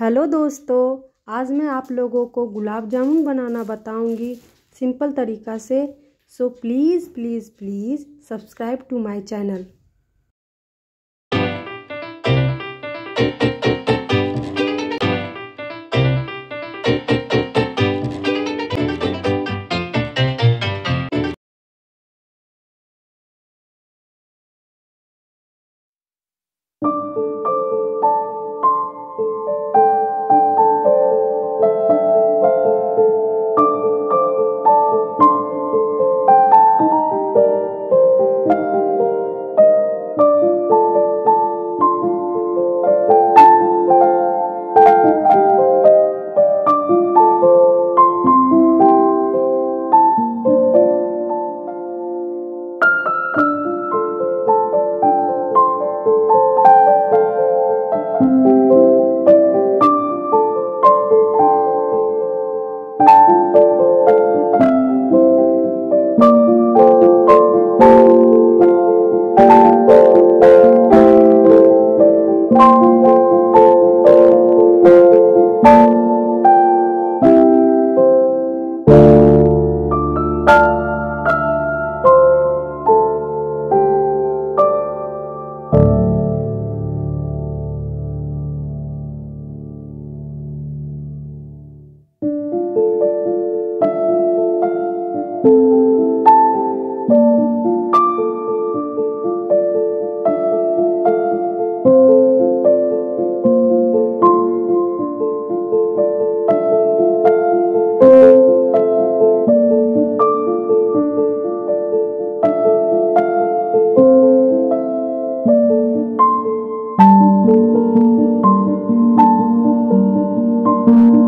Hello दोस्तों, आज मैं आप लोगों को गुलाब जामुन बनाना बताऊँगी सिंपल तरीका से। So please please please subscribe to my channel you